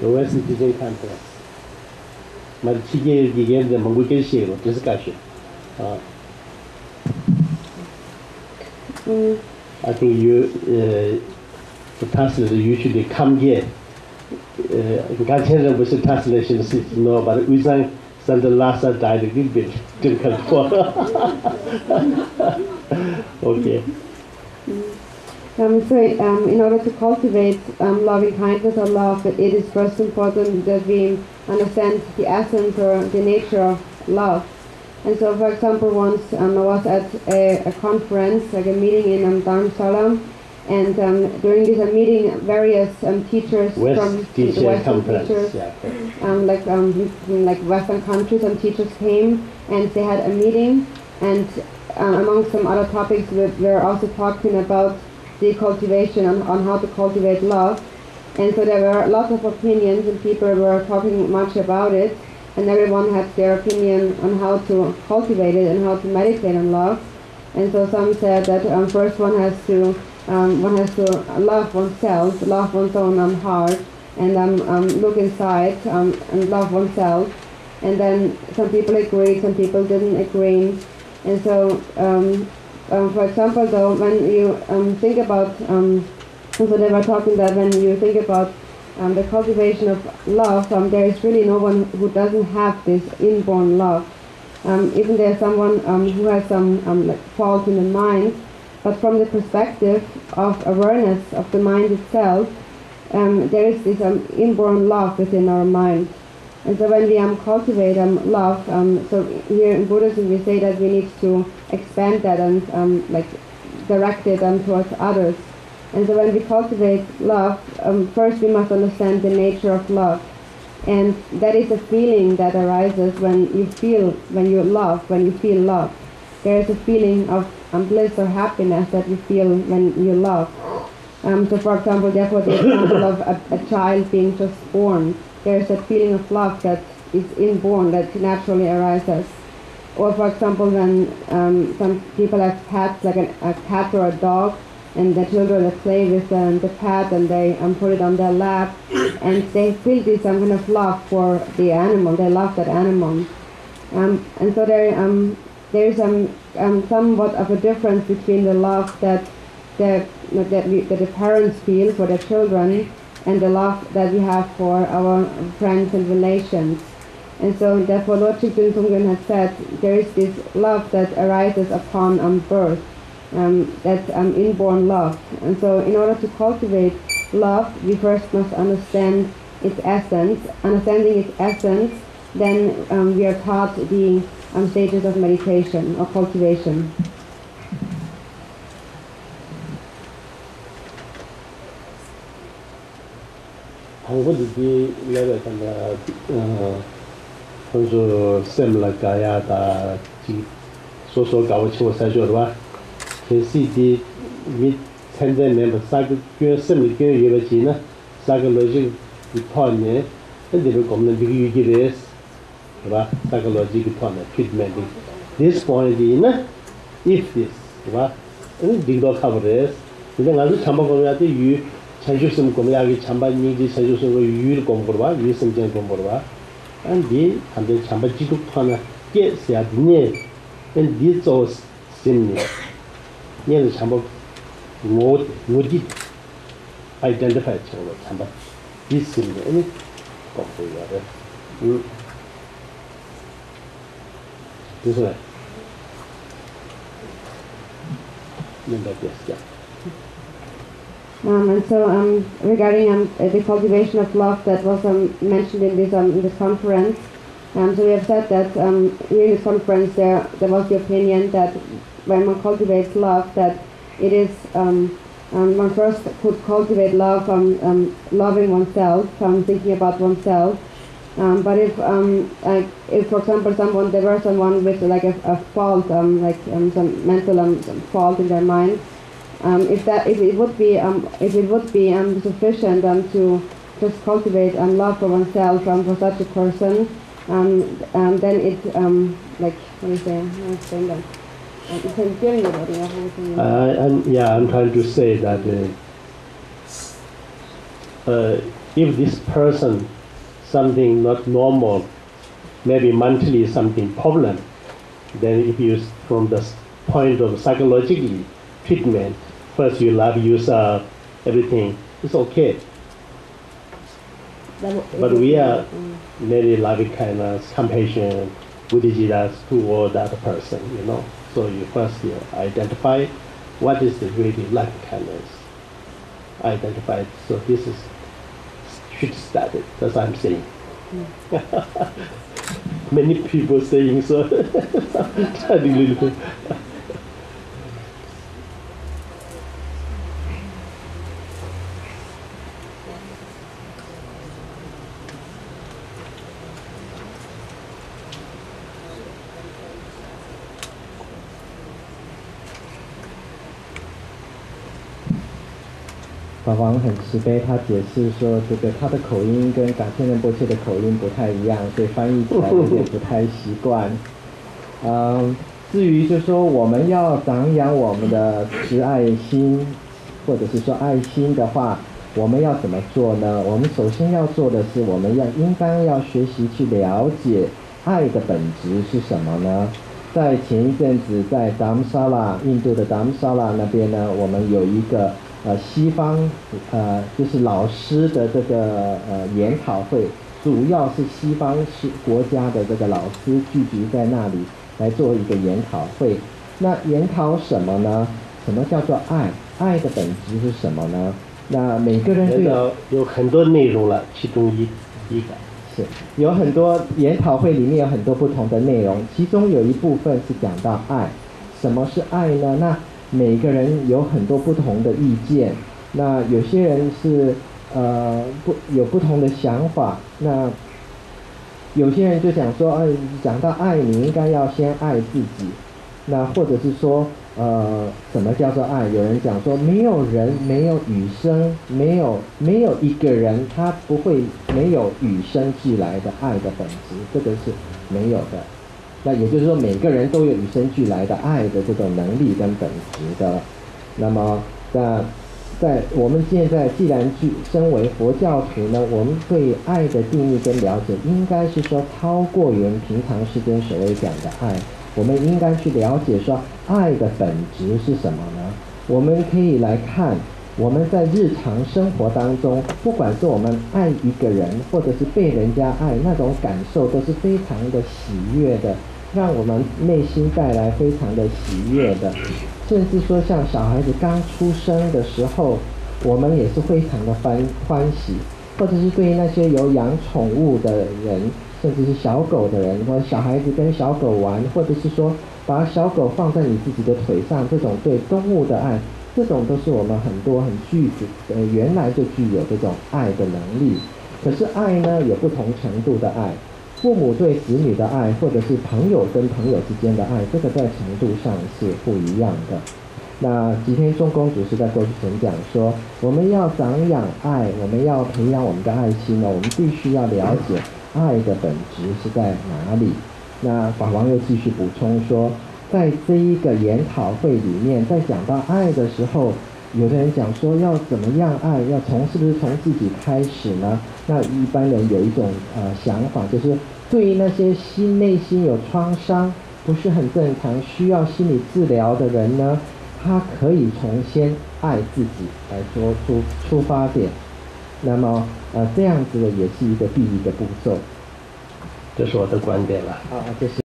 the West Teaching Conference. 말 기계 기계인데 뭐 그게 시로 discussion. Uh, Mm, I think you uh, the translator usually come here. Uh, Gachenra was a translation is no, but Uzang Santa Lhasa died a little bit. Didn't come for. okay. Um, so, um, in order to cultivate um, loving kindness or love, it is first important that we understand the essence or the nature of love. And so, for example, once um, I was at a, a conference, like a meeting in um, Dharamsala, and um, during this uh, meeting, various um, teachers West from the Teacher Western Conference. teachers Yeah. um, like um, like Western countries, and teachers came and they had a meeting, and um, among some other topics, we were also talking about the cultivation on, on how to cultivate love, and so there were lots of opinions, and people were talking much about it, and everyone had their opinion on how to cultivate it and how to meditate on love, and so some said that um, first one has to um, one has to love oneself, love one's own um, heart, and um, um, look inside um, and love oneself. And then some people agreed, some people didn't agree. And so, um, for example, though, when you um, think about, um, so they were talking that when you think about um, the cultivation of love, um, there is really no one who doesn't have this inborn love. Um, even there's someone um, who has some like fault in the mind, but from the perspective of awareness of the mind itself, there is this inborn love within our mind. And so when we um, cultivate um, love, um, so here in Buddhism we say that we need to expand that and um, like direct it um, towards others. And so when we cultivate love, um, first we must understand the nature of love. And that is a feeling that arises when you feel, when you love, when you feel love. There is a feeling of um, bliss or happiness that you feel when you love. Um, so, for example, therefore, the example of a, a child being just born, there is a feeling of love that is inborn, that naturally arises. Or, for example, when um, some people have pets, like an, a cat or a dog, and the children play with um, the pet and they um, put it on their lap, and they feel this um, kind of love for the animal. They love that animal, um, and so there um, there is somewhat of a difference between the love that the that, we, that the parents feel for their children and the love that we have for our friends and relations. And so therefore Lord Jigten Sumgön has said there is this love that arises upon um, birth, um, that's um, inborn love. And so in order to cultivate love, we first must understand its essence. Understanding its essence, then um, we are taught the um, stages of meditation or cultivation. 방법이 내가 간다. 어, 그래서 셈라 가야다. 지 소소 가고 치고 사줘도 봐. KCD 미 현재 멤버 사그 그 셈이 그 예배지나 사이콜로지 리포트네 근데로 겁는 비기 유기레스 봐 사이콜로지 리포트 트리트먼트 this point is if this 봐 응, 딩도 커 버레스 근데 나도 참고 보면 유 chanchusum kumyagi chamba nyingji chanchusum ko yuyul gomborwa, yuyusum jen gomborwa an di tante chamba jiduk twana ge siya di nye an di zo sim nye nye zi chamba ngo, ngo di identify changwa chamba di sim nye ane gombo yore yu this way Number yes, yeah. Um, and so um, regarding um, the cultivation of love that was um, mentioned in this, um, in this conference, um, so we have said that during this conference there, there was the opinion that when one cultivates love that it is one first could cultivate love from loving oneself, from thinking about oneself. But if, like, if, for example, someone there were someone with like a, a fault, like some mental fault in their mind, if that if it would be um, if it would be um, sufficient um, to just cultivate um, love for oneself um, for such a person, um, um, then it um, like what do you say? You say that? Um? Uh, I'm, yeah, I'm trying to say that uh, uh, if this person something not normal, maybe mentally something problem, then if you from the point of psychologically treatment, first you love use uh, everything, it's okay. But we are very loving kindness, compassion with Jesus toward that person, you know. So you first you identify what is the really loving kindness. Identify. So this is should start it. That's what I'm saying. Many people saying so. 法王很慈悲，他解释说，这个他的口音跟感天仁波切的口音不太一样，所以翻译起来有点不太习惯。嗯，至于就说我们要长养我们的慈爱心，或者是说爱心的话，我们要怎么做呢？我们首先要做的是，我们要应该要学习去了解爱的本质是什么呢？在前一阵子，在达姆沙拉，印度的达姆沙拉那边呢，我们有一个。呃，西方呃，就是老师的这个呃研讨会，主要是西方是国家的这个老师聚集在那里来做一个研讨会。那研讨什么呢？什么叫做爱？爱的本质是什么呢？那每个人有有很多内容了，其中一一个是有很多研讨会里面有很多不同的内容，其中有一部分是讲到爱。什么是爱呢？那每个人有很多不同的意见，那有些人是呃不有不同的想法，那有些人就想说，哎，讲到爱，你应该要先爱自己，那或者是说，呃，什么叫做爱？有人讲说，没有人，没有与生，没有没有一个人，他不会没有与生俱来的爱的本质，这个是没有的。那也就是说，每个人都有与生俱来的爱的这种能力跟本质的。那么，在在我们现在既然去身为佛教徒呢，我们对爱的定义跟了解，应该是说超过于平常时间所谓讲的爱。我们应该去了解说，爱的本质是什么呢？我们可以来看，我们在日常生活当中，不管是我们爱一个人，或者是被人家爱，那种感受都是非常的喜悦的。让我们内心带来非常的喜悦的，甚至说像小孩子刚出生的时候，我们也是非常的欢欢喜，或者是对于那些有养宠物的人，甚至是小狗的人，或小孩子跟小狗玩，或者是说把小狗放在你自己的腿上，这种对动物的爱，这种都是我们很多很具呃原来就具有这种爱的能力。可是爱呢，有不同程度的爱。父母对子女的爱，或者是朋友跟朋友之间的爱，这个在程度上是不一样的。那吉天中公主是在过去曾讲说，我们要长养爱，我们要培养我们的爱心呢，我们必须要了解爱的本质是在哪里。那法王又继续补充说，在这一个研讨会里面，在讲到爱的时候。有的人讲说要怎么样爱，要从是不是从自己开始呢？那一般人有一种呃想法，就是对于那些心内心有创伤、不是很正常、需要心理治疗的人呢，他可以从先爱自己来做出出发点。那么呃这样子的也是一个第一个步骤。这是我的观点了。啊，这是。